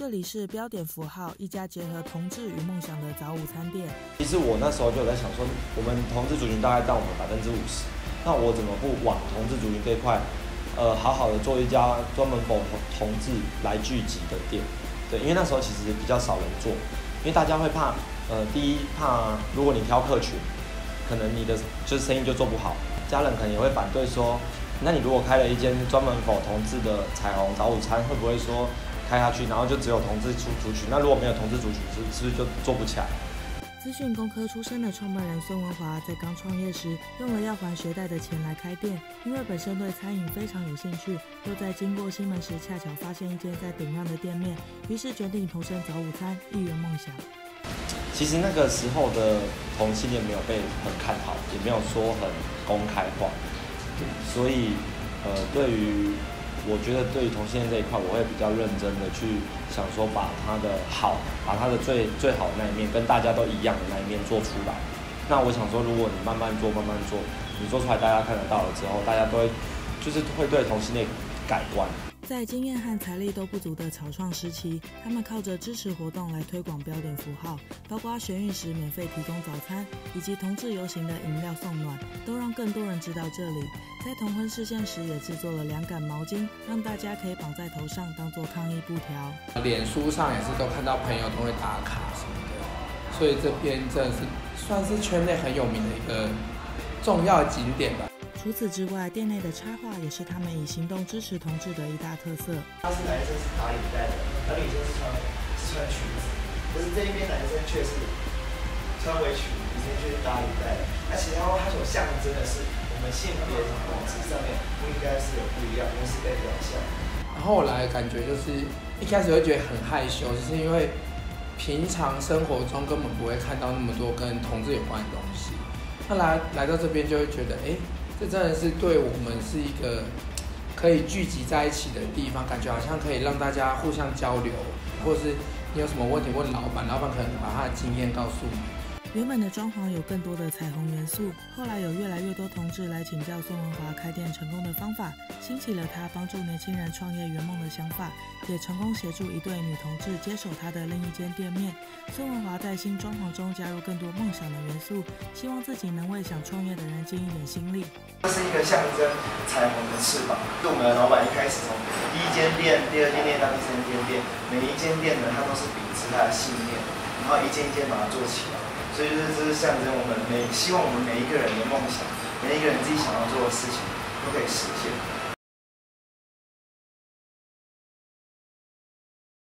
这里是标点符号一家结合同志与梦想的早午餐店。其实我那时候就有在想说，我们同志族群大概占我们百分之五十，那我怎么不往同志族群这块，呃，好好的做一家专门否同志来聚集的店？对，因为那时候其实比较少人做，因为大家会怕，呃，第一怕如果你挑客群，可能你的就是生意就做不好，家人可能也会反对说，那你如果开了一间专门否同志的彩虹早午餐，会不会说？开下去，然后就只有同志出族群。那如果没有同志族群，是是不是就做不起来？资讯工科出身的创办人孙文华，在刚创业时用了要还学贷的钱来开店，因为本身对餐饮非常有兴趣，又在经过西门时恰巧发现一间在顶浪的店面，于是决定投身早午餐，一圆梦想。其实那个时候的同性恋没有被很看好，也没有说很公开化，所以呃，对于。我觉得对于同性恋这一块，我会比较认真的去想说，把他的好，把他的最最好那一面，跟大家都一样的那一面做出来。那我想说，如果你慢慢做，慢慢做，你做出来大家看得到了之后，大家都会就是会对同性恋改观。在经验和财力都不足的草创时期，他们靠着支持活动来推广标点符号，包括玄运时免费提供早餐，以及同志游行的饮料送暖，都让更多人知道这里。在同婚事件时，也制作了凉感毛巾，让大家可以绑在头上当做抗议布条。脸书上也是都看到朋友都会打卡什么的，所以这边真的是算是圈内很有名的一个重要景点吧。除此之外，店内的插画也是他们以行动支持同志的一大特色。他是男生是打领带的，而女生是穿是穿裙子，可是这一边男生却是穿围裙，女生却是打领带的。而且它它所象征的是我们性别同质上面不应该是有不一样，应该是被表象。后来感觉就是一开始会觉得很害羞，就是因为平常生活中根本不会看到那么多跟同志有关的东西。后来来到这边就会觉得，哎。这真的是对我们是一个可以聚集在一起的地方，感觉好像可以让大家互相交流，或是你有什么问题问老板，老板可能把他的经验告诉你。原本的装潢有更多的彩虹元素，后来有越来越多同志来请教宋文华开店成功的方法，兴起了他帮助年轻人创业圆梦的想法，也成功协助一对女同志接手他的另一间店面。宋文华在新装潢中加入更多梦想的元素，希望自己能为想创业的人尽一点心力。这是一个象征彩虹的翅膀。就我们的老板一开始从第一间店、第二间店到第三间店，每一间店呢，他都是秉持他的信念，然后一间一间把它做起来。所以就是这是象征我们每希望我们每一个人的梦想，每一个人自己想要做的事情都可以实现。